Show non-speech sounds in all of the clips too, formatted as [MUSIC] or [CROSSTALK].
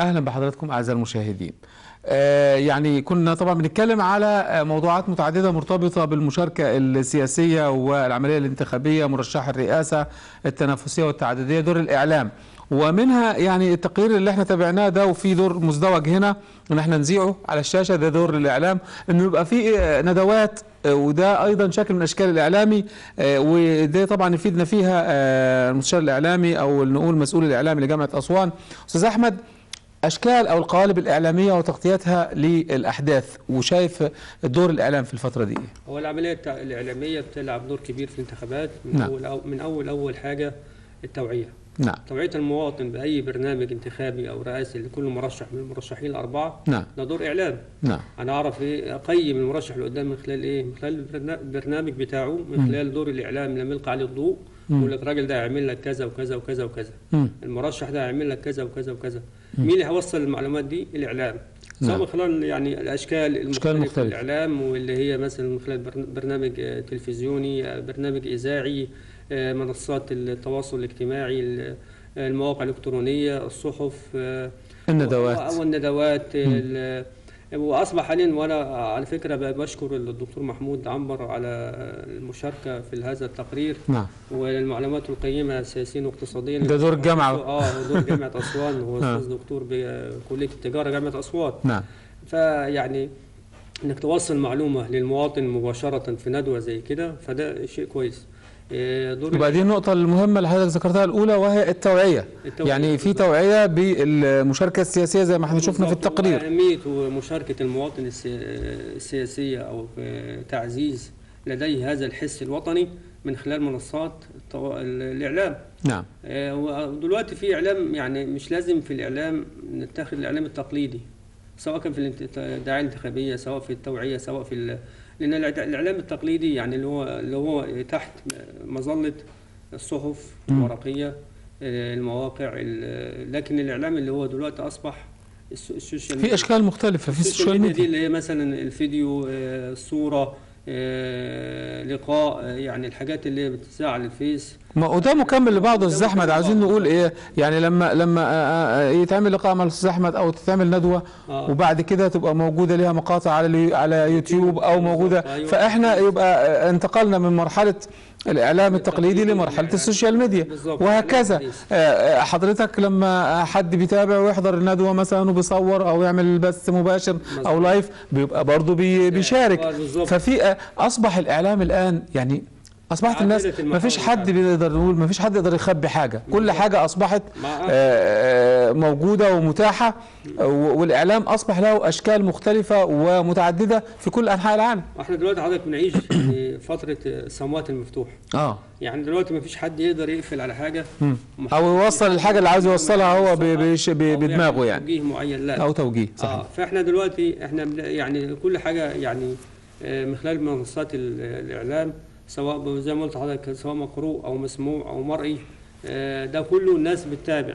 أهلا بحضراتكم أعزائي المشاهدين. آه يعني كنا طبعا بنتكلم على آه، موضوعات متعددة مرتبطة بالمشاركة السياسية والعملية الانتخابية مرشح الرئاسة التنافسية والتعددية دور الإعلام. ومنها يعني التقرير اللي إحنا تابعناه ده وفي دور مزدوج هنا إن إحنا نذيعه على الشاشة ده دور الإعلام. إنه يبقى في آه، ندوات آه، وده أيضا شكل من أشكال الإعلامي وده طبعا يفيدنا فيها المستشار الإعلامي أو نقول مسؤول الإعلامي لجامعة أسوان. أستاذ أحمد أشكال أو القوالب الإعلامية وتغطيتها للأحداث وشايف دور الإعلام في الفترة دي إيه؟ هو العملية الإعلامية بتلعب دور كبير في الانتخابات من نعم. أول أو من أول أول حاجة التوعية. نعم. توعية المواطن بأي برنامج انتخابي أو رئاسي لكل مرشح من المرشحين الأربعة نعم. ده دور إعلام. نعم. أنا أعرف إيه أقيم المرشح اللي قدام من خلال إيه؟ من خلال البرنا- البرنامج بتاعه من خلال دور الإعلام لما يلقى عليه الضوء. يقول لك الراجل ده هيعمل لك كذا وكذا وكذا وكذا مم. المرشح ده هيعمل لك كذا وكذا وكذا مين اللي هيوصل المعلومات دي الإعلام سواء نعم. من خلال يعني الأشكال المختلفة مختلفة. الإعلام واللي هي مثلا من خلال برن- برنامج تلفزيوني برنامج إذاعي آه، منصات التواصل الاجتماعي ال- المواقع الإلكترونية الصحف آه، الندوات. والندوات ال- وأصبح حاليا وأنا على فكرة بشكر الدكتور محمود عنبر على المشاركة في هذا التقرير نعم. والمعلومات القيمة سياسيا واقتصاديا. ده دور الجامعة. آه دور جامعة [LAUGHS] أسوان هو آه. أستاذ دكتور بكلية التجارة جامعة أسوان. نعم. فيعني إنك توصل معلومة للمواطن مباشرة في ندوة زي كده فده شيء كويس. دور يبقى دي النقطة المهمة اللي حضرتك ذكرتها الأولى وهي التوعية. التوعية. يعني في توعية بالمشاركة السياسية زي ما إحنا شفنا في التقرير. وأهمية ومشاركة المواطن السي- السياسية أو تعزيز لديه هذا الحس الوطني من خلال منصات الإعلام. نعم. آه، ودلوقتي في إعلام يعني مش لازم في الإعلام نتخذ الإعلام التقليدي سواء كان في الانت- الدعايه الانتخابية سواء في التوعية سواء في ال- لأن الإعد- الإعلام التقليدي يعني اللي هو اللي هو تحت مظلة الصحف الورقية آه، المواقع ال- لكن الإعلام اللي هو دلوقتي أصبح ال س- ال social في أشكال مختلفة في ال social دي ميديا اللي هي مثلا الفيديو آه، الصورة آه، لقاء آه، يعني الحاجات اللي هي بتذاع على الفيس ما وده مكمل لبعض ده أستاذ احمد مكمل عايزين. نقول إيه يعني لما لما آه، آه، يتعمل لقاء مع الأستاذ أحمد أو تتعمل ندوة آه. وبعد كده تبقى موجودة ليها مقاطع على على يوتيوب أو موجودة أيوة. فإحنا يبقى آه، انتقلنا من مرحلة الإعلام التقليدي لمرحلة ال social media. وهكذا. آه، آه، حضرتك لما حد بيتابع ويحضر الندوة مثلا وبيصور أو يعمل بث مباشر أو مظبوط. لايف بيبقى برضه بي- بيشارك. ففي آه، أصبح الإعلام الآن يعني أصبحت الناس ما فيش حد بيقدر نقول ما فيش حد يقدر يخبي حاجة. كل حاجة أصبحت مع- آه، آه، موجودة ومتاحة آه، والإعلام أصبح له أشكال مختلفة ومتعددة في كل أنحاء العالم. إحنا دلوقتي حضرتك بنعيش في فترة السموات المفتوح. آه. يعني دلوقتي ما فيش حد يقدر يقفل على حاجة. أو يوصل الحاجة اللي عاوز يوصلها هو بدماغه يعني. توجيه معين لا. أو توجيه صحيح. آه فإحنا دلوقتي إحنا يعني كل حاجة يعني آه، من خلال منصات ال- الإعلام سواء زي ما قلت لحضرتك سواء مقروء أو مسموع أو مرئي آه، ده كله الناس بتتابع.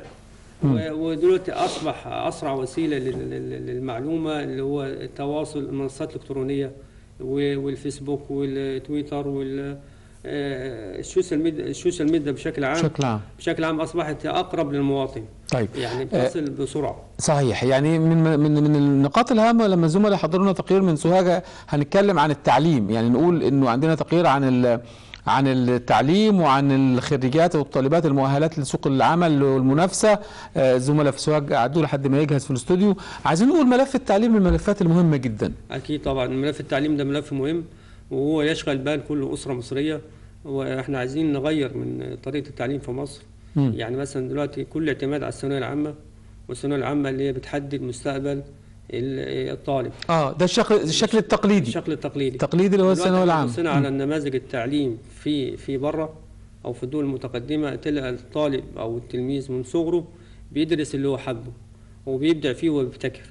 ودلوقتي أصبح أسرع وسيلة لل- لل- للمعلومة اللي هو التواصل المنصات الإلكترونية والفيسبوك والتويتر وال ال social media ال social media بشكل عام بشكل عام. بشكل عام أصبحت أقرب للمواطن. طيب. يعني بتصل بسرعة. صحيح. يعني من من من النقاط الهامة لما الزملاء لنا تقرير من سوهاج هنتكلم عن التعليم. يعني نقول إنه عندنا تقرير عن ال عن التعليم وعن الخريجات والطالبات المؤهلات لسوق العمل والمنافسة. آه، الزملاء في سوهاج قعدوا لحد ما يجهز في الاستوديو. عايزين نقول ملف التعليم من الملفات المهمة جدا. أكيد طبعا. ملف التعليم ده ملف مهم. وهو يشغل بال كل أسرة مصرية. وإحنا عايزين نغير من طريقة التعليم في مصر. مم. يعني مثلا دلوقتي كل اعتماد على الثانوية العامة والثانوية العامة اللي هي بتحدد مستقبل ال- الطالب. آه ده الشكل الشكل التقليدي. الشكل التقليدي. التقليدي اللي هو إحنا العامة. بصينا على النماذج التعليم في في بره أو في الدول المتقدمة تلقى الطالب أو التلميذ من صغره بيدرس اللي هو حبه وبيبدع فيه وبيبتكر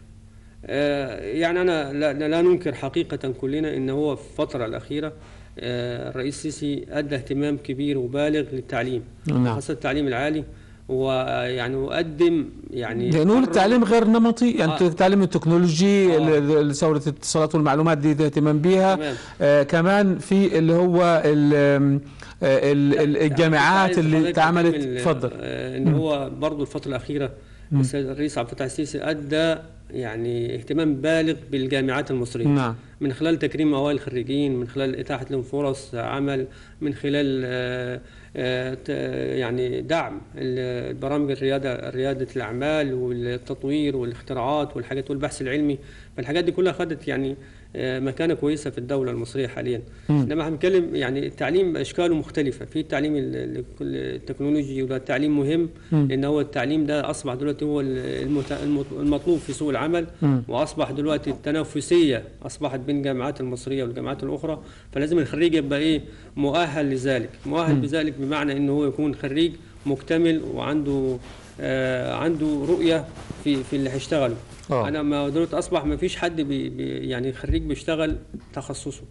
يعني أنا لا, لا ننكر حقيقة كلنا إن هو في الفترة الأخيرة آه، الرئيس السيسي أدى اهتمام كبير وبالغ للتعليم نعم خاصة التعليم العالي ويعني وقدم يعني نقول قرر- التعليم غير نمطي يعني آه. التعليم التكنولوجي آه. ثورة الاتصالات والمعلومات دي, اهتمام بيها تمام. آه كمان في اللي هو ال- آم، آه، ال- ال- الجامعات اللي اتعملت اتفضل آه، إن هو برضو الفترة الأخيرة السيد الرئيس عبد الفتاح السيسي أدى يعني اهتمام بالغ بالجامعات المصرية. نعم. من خلال تكريم أوائل الخريجين من خلال إتاحة لهم فرص عمل من خلال آه، آه، يعني دعم ال- البرامج الريادة ريادة الأعمال والتطوير والاختراعات والحاجات والبحث العلمي. فالحاجات دي كلها خدت يعني مكانة كويسة في الدولة المصرية حاليا. إنما هنتكلم يعني التعليم بأشكاله مختلفة في التعليم ال- ال- التكنولوجي وده التعليم مهم مم. لأن هو التعليم ده أصبح دلوقتي هو المطلوب في سوق العمل مم. وأصبح دلوقتي التنافسية أصبحت بين الجامعات المصرية والجامعات الأخرى فلازم الخريج يبقى إيه مؤهل لذلك مؤهل بذلك بمعنى ان هو يكون خريج مكتمل وعنده آه عنده رؤية في في اللي هيشتغله آه. أنا ما دلوقتي أصبح ما فيش حد بي بي يعني خريج بيشتغل تخصصه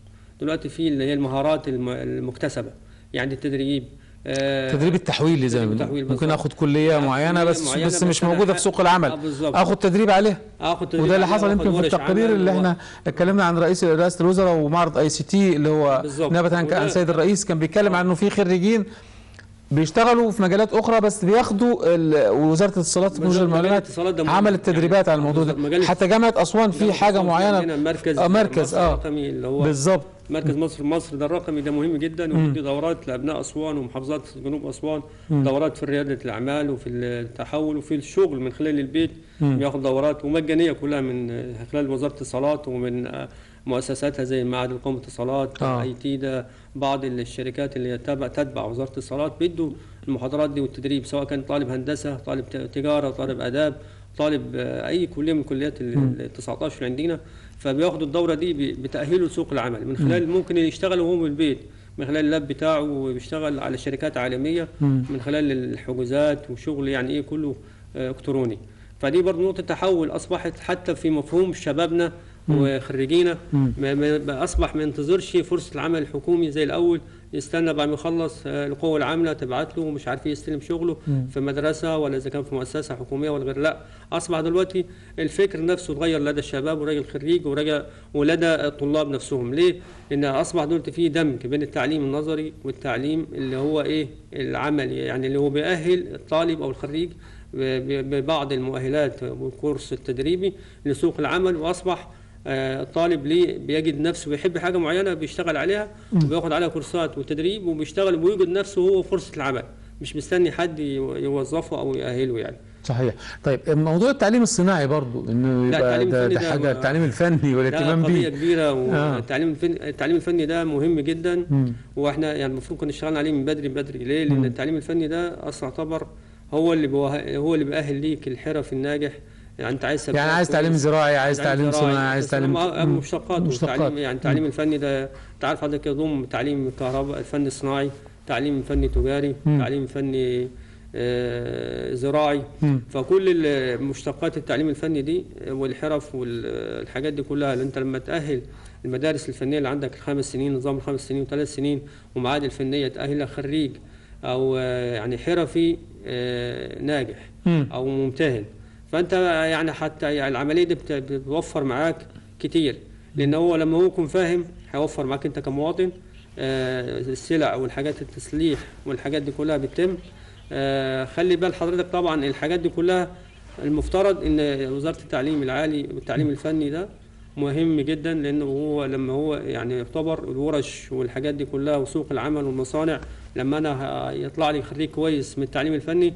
دلوقتي في اللي هي المهارات الم- المكتسبة يعني التدريب آه، التدريب التحويلي زي ما تدريب بنقول التحويل ممكن. آخد كلية آه، معينة بس معينة بس مش موجودة في سوق العمل آه،. آخد تدريب عليها آخد تدريب وده اللي حصل يمكن في عمل اللي إحنا اتكلمنا عن رئيس رئاسة الوزراء ومعرض ICT اللي هو. نابت عن وده- عن سيد الرئيس كان بيتكلم عن انه في خريجين بيشتغلوا في مجالات أخرى بس بياخدوا وزارة الاتصالات مجال المعلومات. عملت تدريبات على الموضوع. ده. حتى جامعة أسوان في حاجة معينة. مركز آه، مركز مصر آه. هو بالظبط. مركز مصر مصر ده الرقمي ده مهم جدا. وبيدي دورات لأبناء أسوان ومحافظات جنوب أسوان. دورات في ريادة الأعمال وفي التحول وفي الشغل من خلال البيت. بياخد دورات ومجانية كلها من آه، خلال وزارة الاتصالات ومن آه، مؤسساتها زي معهد القومي الاتصالات آه. أي تي ده بعض الشركات اللي تبع تتبع وزارة الاتصالات بيدوا المحاضرات دي والتدريب سواء كان طالب هندسة طالب تجارة طالب آداب طالب آه، أي كلية من كليات ال ال 19 اللي عندنا. فبياخدوا الدورة دي بتأهيله لسوق العمل. من خلال ممكن يشتغل وهو من البيت. من خلال اللاب بتاعه وبيشتغل على شركات عالمية. من خلال الحجوزات وشغل يعني إيه كله آه، إلكتروني. فدي برضه نقطة تحول أصبحت حتى في مفهوم شبابنا وخريجينا ما- أصبح ما ينتظرش فرصة العمل الحكومي زي الأول يستنى بعد ما يخلص آه، القوة العاملة تبعت له ومش عارف يستلم شغله في مدرسة ولا إذا كان في مؤسسة حكومية ولا غير. لا أصبح دلوقتي الفكر نفسه اتغير لدى الشباب ولدى الخريج ولدى ولدى الطلاب نفسهم. ليه؟ لأن أصبح دلوقتي في دمج بين التعليم النظري والتعليم اللي هو إيه؟ العملي. يعني اللي هو بيأهل الطالب أو الخريج ببعض المؤهلات والكورس التدريبي لسوق العمل وأصبح الطالب ليه بيجد نفسه بيحب حاجة معينة بيشتغل عليها وبياخد عليها كورسات وتدريب وبيشتغل ويوجد نفسه هو فرصة العمل مش مستني حد يو- يوظفه أو يأهله يعني صحيح طيب موضوع التعليم الصناعي برضو إنه يبقى ده, ده ده حاجة التعليم الفني والاهتمام قضية بيه كبيرة آه. والتعليم الفني التعليم الفني ده مهم جدا مم. وإحنا يعني المفروض كنا اشتغلنا عليه من بدري بدري ليه؟ لأن التعليم الفني ده أصلا يعتبر هو اللي. هو اللي بيأهل ليك الحرف الناجح يعني انت عايز يعني عايز تعليم زراعي عايز تعليم صناعي عايز تعليم. مشتقات مشتقات. يعني التعليم الفني ده انت عارف حضرتك يضم تعليم كهرباء الفن الصناعي تعليم فني تجاري مم. تعليم فني آه، زراعي مم. فكل مشتقات التعليم الفني دي والحرف والحاجات دي كلها اللي انت لما تأهل المدارس الفنية اللي عندك الخمس سنين نظام الخمس سنين وثلاث سنين ومعاهد الفنية تأهلها خريج أو آه، يعني حرفي آه، ناجح. أو ممتهن فأنت يعني حتى يعني العملية دي بت- بتوفر معاك كتير. لأن هو لما هو يكون فاهم هيوفر معاك أنت كمواطن آه، السلع والحاجات التسليح والحاجات دي كلها بتتم. آه، خلي بال حضرتك طبعا الحاجات دي كلها المفترض إن وزارة التعليم العالي والتعليم الفني ده مهم جدا لأنه هو لما هو يعني يعتبر الورش والحاجات دي كلها وسوق العمل والمصانع لما أنا يطلع لي خريج كويس من التعليم الفني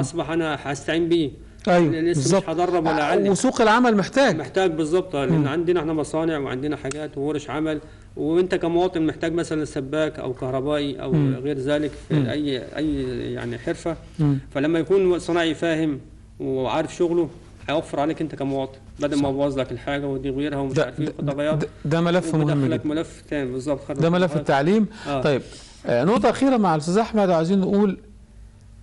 أصبح أنا هستعين بيه. أيوه لسه مش هدرب ولا اعلم وسوق العمل محتاج محتاج بالظبط لأن عندنا إحنا مصانع وعندنا حاجات وورش عمل وأنت كمواطن محتاج مثلا سباك أو كهربائي أو مم. غير ذلك في مم. أي أي يعني حرفة مم. فلما يكون صناعي فاهم وعارف شغله هيوفر عليك أنت كمواطن بدل ما ابوظ لك الحاجة ودي غيرها ومش عارف إيه ده, ده, ملف مهم لك ملف تاني بالظبط ده ملف. التعليم آه. طيب آه، نقطة أخيرة مع الأستاذ أحمد عايزين نقول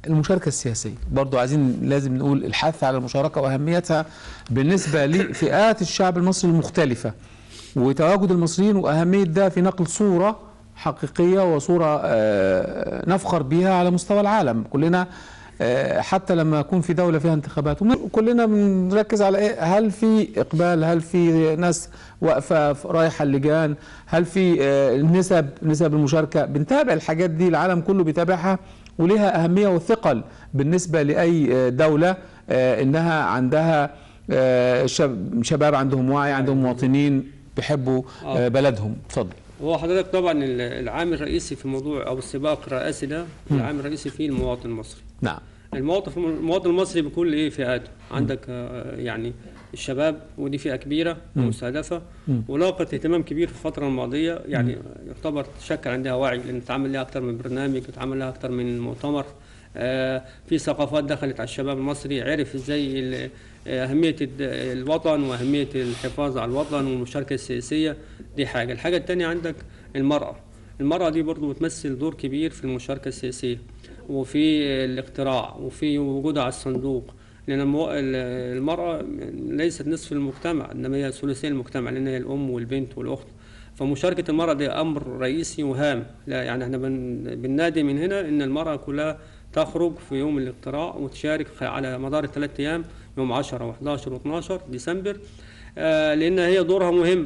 المشاركة السياسية. برضو عايزين لازم نقول الحث على المشاركة وأهميتها بالنسبة لفئات الشعب المصري المختلفة وتواجد المصريين وأهمية ده في نقل صورة حقيقية وصورة آه، نفخر بها على مستوى العالم. كلنا آه، حتى لما يكون في دولة فيها انتخابات كلنا بنركز على إيه؟ هل في إقبال؟ هل في ناس واقفة رايحة اللجان؟ هل في آه، نسب نسب المشاركة؟ بنتابع الحاجات دي العالم كله بيتابعها. ولها أهمية وثقل بالنسبة لأي آه، دولة آه، إنها عندها آه، شب- شباب عندهم وعي عندهم مواطنين بيحبوا. بلدهم. اتفضل هو حضرتك طبعا ال- العامل الرئيسي في الموضوع أو السباق الرئاسي ده العامل الرئيسي فيه المواطن المصري. نعم. المواطن المواطن المصري بكل إيه فئاته. عندك يعني الشباب ودي فئة كبيرة ومستهدفة. ولاقت اهتمام كبير في الفترة الماضية يعني يعتبر تشكل عندها وعي لأن اتعمل لها أكثر من برنامج اتعمل لها أكثر من مؤتمر. آه، في ثقافات دخلت على الشباب المصري عرف إزاي آه، أهمية الوطن وأهمية الحفاظ على الوطن والمشاركة السياسية. دي حاجة. الحاجة الثانية عندك المرأة. المرأة دي برضو بتمثل دور كبير في المشاركة السياسية. وفي الاقتراع وفي وجودها على الصندوق. لأن المرأة ليست نصف المجتمع إنما هي ثلثي المجتمع لأن هي الأم والبنت والأخت. فمشاركة المرأة دي أمر رئيسي وهام. لا يعني إحنا بن بننادي من هنا إن المرأة كلها تخرج في يوم الاقتراع وتشارك على مدار الثلاث أيام يوم 10 و11 و12 ديسمبر. آه، لأن هي دورها مهم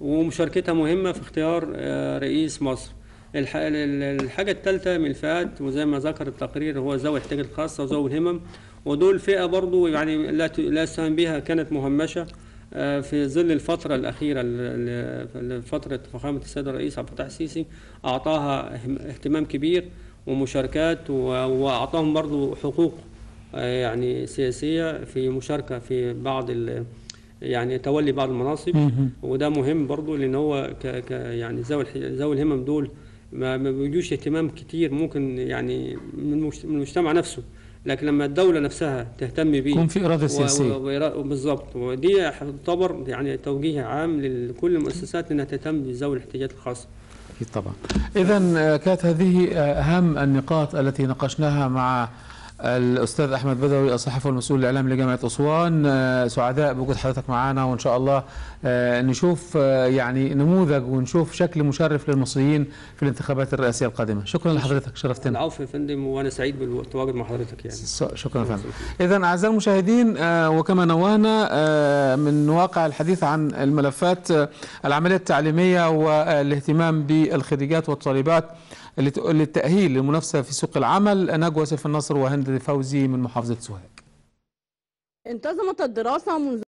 ومشاركتها مهمة في اختيار آه، رئيس مصر. الح- ال- الحاجة الثالثة من الفئات وزي ما ذكر التقرير هو ذوي الاحتياجات الخاصة وذوي الهمم. ودول فئة برضو يعني لا لا يستهان بها كانت مهمشة آه، في ظل الفترة الأخيرة فترة فخامة السيد الرئيس عبد الفتاح السيسي أعطاها اهتمام كبير ومشاركات وأعطاهم برضو حقوق آه، يعني سياسية في مشاركة في بعض ال- يعني تولي بعض المناصب. وده مهم برضو لأن هو ك ك يعني ذوي ذوي الهمم دول ما بيجوش اهتمام كتير ممكن يعني من المجتمع نفسه. لكن لما الدولة نفسها تهتم بيه يكون في إرادة سياسية. بالظبط ودي تعتبر يعني توجيه عام لكل المؤسسات إنها تهتم بذوي الاحتياجات الخاصة. أكيد طبعا. إذا كانت هذه آه، أهم النقاط التي ناقشناها مع الأستاذ أحمد بدوي الصحفي والمسؤول الإعلامي لجامعة أسوان. آه، سعداء بوجود حضرتك معنا وإن شاء الله آه، نشوف آه، يعني نموذج ونشوف شكل مشرف للمصريين في الانتخابات الرئاسية القادمة. شكرا لحضرتك شرفتنا. العفو يا فندم وأنا سعيد بالتواجد مع حضرتك يعني. شكرا فندم. إذا أعزائي المشاهدين وكما نوهنا من واقع الحديث عن الملفات العملية التعليمية والاهتمام بالخريجات والطالبات للتأهيل للمنافسة في سوق العمل نجوى سيف النصر وهند فوزي من محافظة سوهاج. انتظمت الدراسة منذ